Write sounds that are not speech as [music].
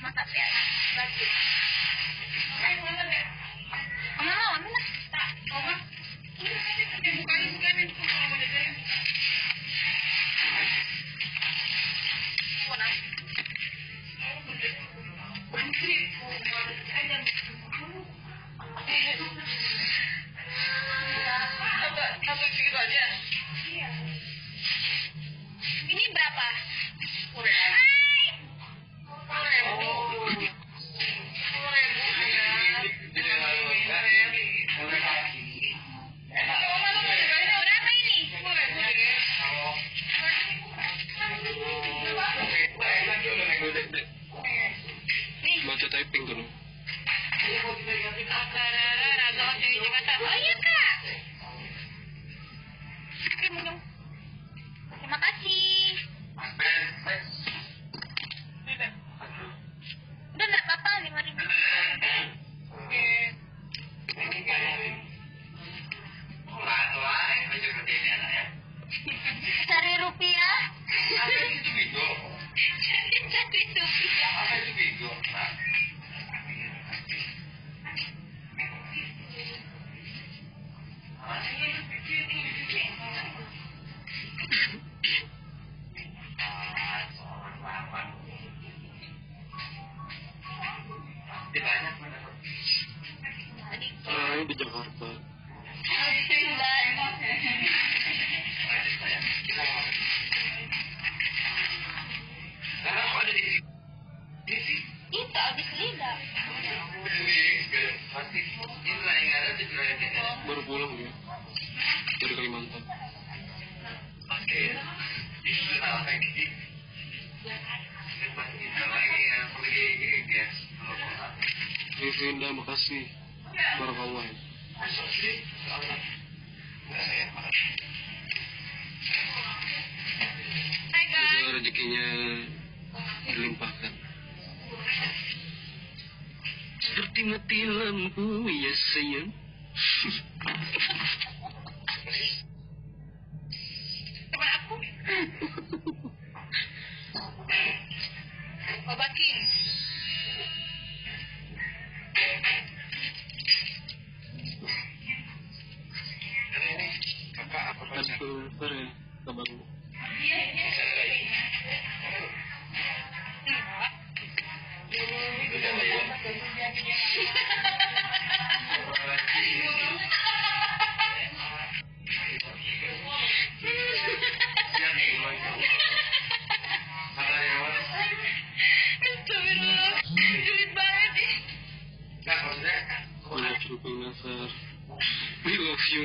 Mantap ya, bagus. sama-sama. Ya di mana uh, di Jakarta Itu habis. Baru pulang ya dari Kalimantan. Syukri dan makasih Barakallah Semoga rezekinya dilimpahkan. Seperti mati lampu ya sayang. [laughs] influencer ya kabar lu love you,